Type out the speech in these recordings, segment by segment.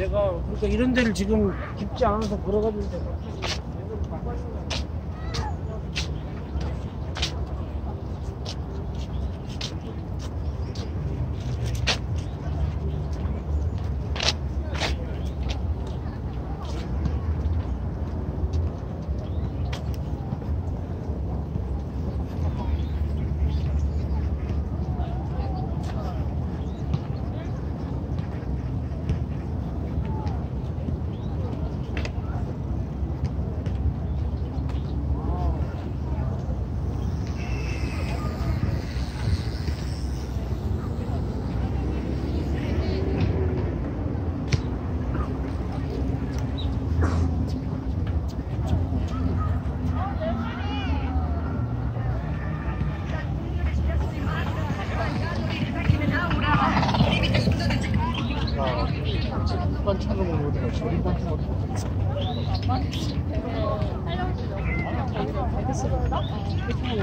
내가 그러니까 이런 데를 지금 깊지 않아서 걸어가지고 일반 차로 먹는 거보다 저리반 차로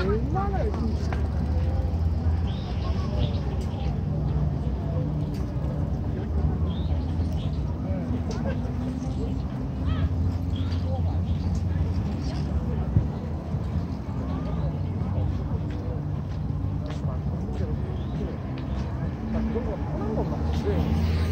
얼마나? 열심히 그런 거 맞는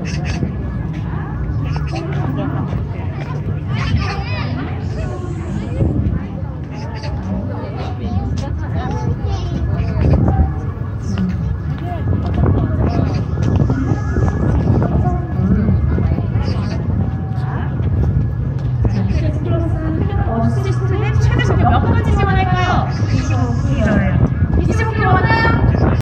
Thank you.